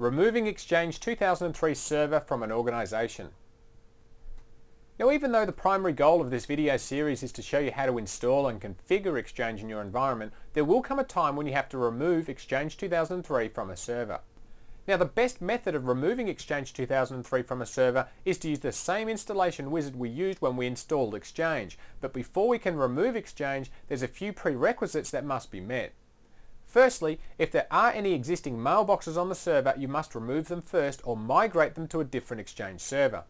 removing Exchange 2003 server from an organization. Now even though the primary goal of this video series is to show you how to install and configure Exchange in your environment, there will come a time when you have to remove Exchange 2003 from a server. Now the best method of removing Exchange 2003 from a server is to use the same installation wizard we used when we installed Exchange. But before we can remove Exchange, there's a few prerequisites that must be met. Firstly, if there are any existing mailboxes on the server, you must remove them first or migrate them to a different Exchange server.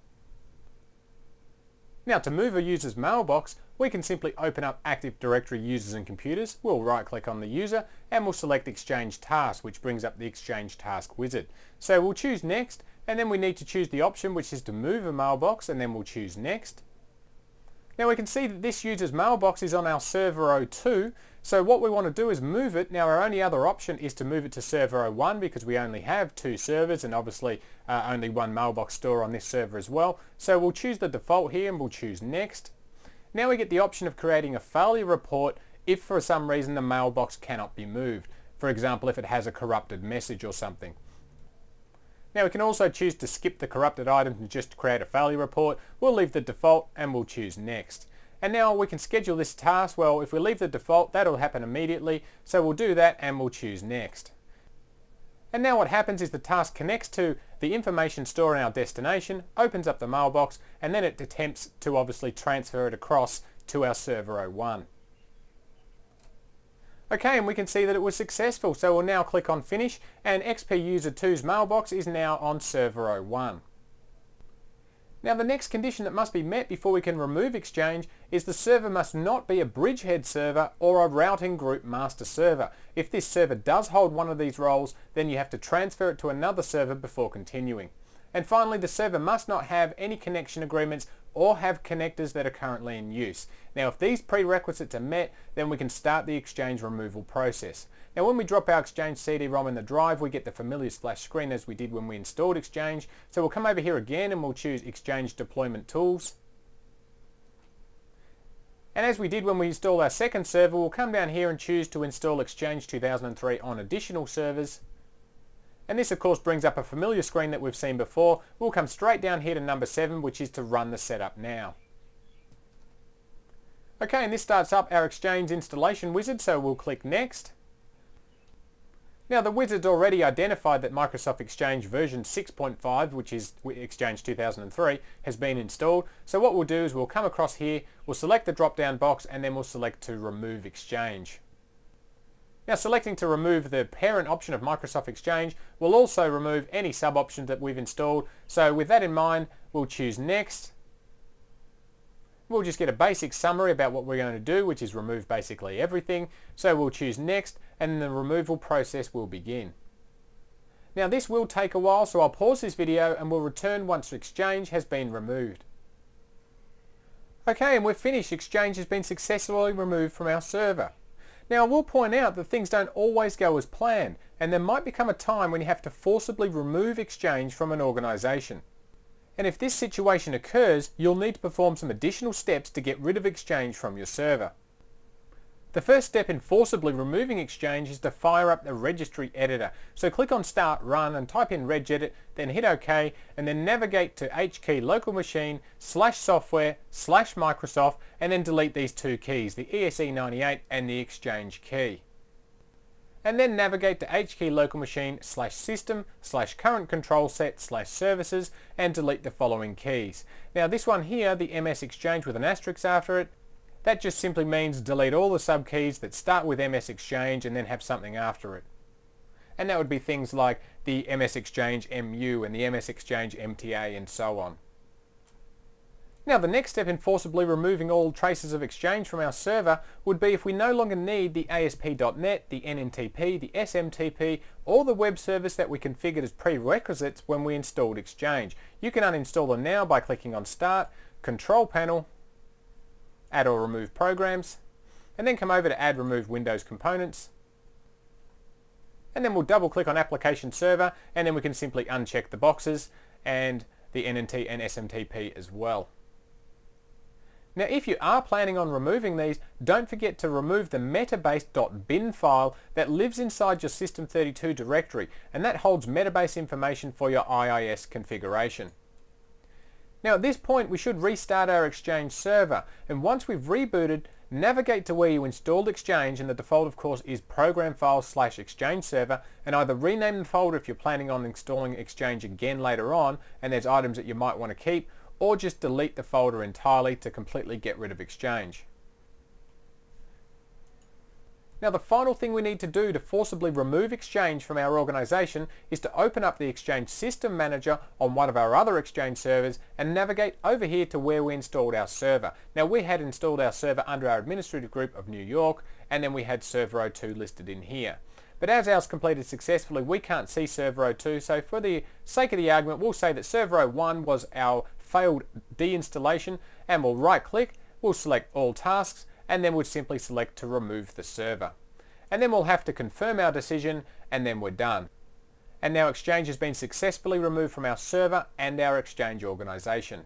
Now to move a user's mailbox, we can simply open up Active Directory users and computers. We'll right click on the user and we'll select Exchange Task, which brings up the Exchange Task wizard. So we'll choose Next and then we need to choose the option which is to move a mailbox and then we'll choose Next. Now we can see that this user's mailbox is on our server 02 so what we want to do is move it. Now our only other option is to move it to server 01 because we only have two servers and obviously uh, only one mailbox store on this server as well. So we'll choose the default here and we'll choose next. Now we get the option of creating a failure report if for some reason the mailbox cannot be moved. For example, if it has a corrupted message or something. Now we can also choose to skip the corrupted items and just create a failure report. We'll leave the default and we'll choose next. And now we can schedule this task. Well, if we leave the default, that'll happen immediately. So we'll do that and we'll choose next. And now what happens is the task connects to the information store in our destination, opens up the mailbox, and then it attempts to obviously transfer it across to our server 01. Okay, and we can see that it was successful. So we'll now click on finish and XP user 2's mailbox is now on server 01. Now the next condition that must be met before we can remove Exchange is the server must not be a bridgehead server or a routing group master server. If this server does hold one of these roles, then you have to transfer it to another server before continuing. And finally, the server must not have any connection agreements or have connectors that are currently in use. Now if these prerequisites are met, then we can start the Exchange removal process. Now when we drop our Exchange CD-ROM in the drive, we get the familiar splash screen as we did when we installed Exchange. So we'll come over here again and we'll choose Exchange Deployment Tools. And as we did when we installed our second server, we'll come down here and choose to install Exchange 2003 on additional servers. And this of course brings up a familiar screen that we've seen before. We'll come straight down here to number 7 which is to run the setup now. Okay and this starts up our Exchange installation wizard so we'll click next. Now the wizard's already identified that Microsoft Exchange version 6.5, which is Exchange 2003, has been installed. So what we'll do is we'll come across here, we'll select the drop down box and then we'll select to remove Exchange. Now selecting to remove the parent option of Microsoft Exchange will also remove any sub options that we've installed. So with that in mind, we'll choose next. We'll just get a basic summary about what we're going to do, which is remove basically everything. So we'll choose next and the removal process will begin. Now this will take a while, so I'll pause this video and we'll return once Exchange has been removed. Okay, and we're finished. Exchange has been successfully removed from our server. Now I will point out that things don't always go as planned and there might become a time when you have to forcibly remove Exchange from an organisation. And if this situation occurs, you'll need to perform some additional steps to get rid of Exchange from your server. The first step in forcibly removing Exchange is to fire up the registry editor. So click on Start Run and type in regedit, then hit OK, and then navigate to hkey local machine slash software slash Microsoft, and then delete these two keys, the ESE98 and the Exchange key. And then navigate to hkey local machine slash system slash current control set slash services and delete the following keys. Now this one here, the MS Exchange with an asterisk after it, that just simply means delete all the subkeys that start with MS Exchange and then have something after it. And that would be things like the MS Exchange MU and the MS Exchange MTA and so on. Now the next step in forcibly removing all traces of Exchange from our server would be if we no longer need the ASP.NET, the NNTP, the SMTP or the web service that we configured as prerequisites when we installed Exchange. You can uninstall them now by clicking on Start, Control Panel add or remove programs, and then come over to add remove Windows components. And then we'll double click on application server and then we can simply uncheck the boxes and the NNT and SMTP as well. Now if you are planning on removing these, don't forget to remove the metabase.bin file that lives inside your System32 directory and that holds metabase information for your IIS configuration. Now at this point we should restart our Exchange server and once we've rebooted navigate to where you installed Exchange and the default of course is program files slash Exchange server and either rename the folder if you're planning on installing Exchange again later on and there's items that you might want to keep or just delete the folder entirely to completely get rid of Exchange. Now the final thing we need to do to forcibly remove Exchange from our organization is to open up the Exchange System Manager on one of our other Exchange servers and navigate over here to where we installed our server. Now we had installed our server under our administrative group of New York and then we had Server 02 listed in here. But as ours completed successfully, we can't see Server 02, so for the sake of the argument, we'll say that Server 01 was our failed deinstallation and we'll right click, we'll select all tasks and then we'll simply select to remove the server. And then we'll have to confirm our decision and then we're done. And now Exchange has been successfully removed from our server and our Exchange organization.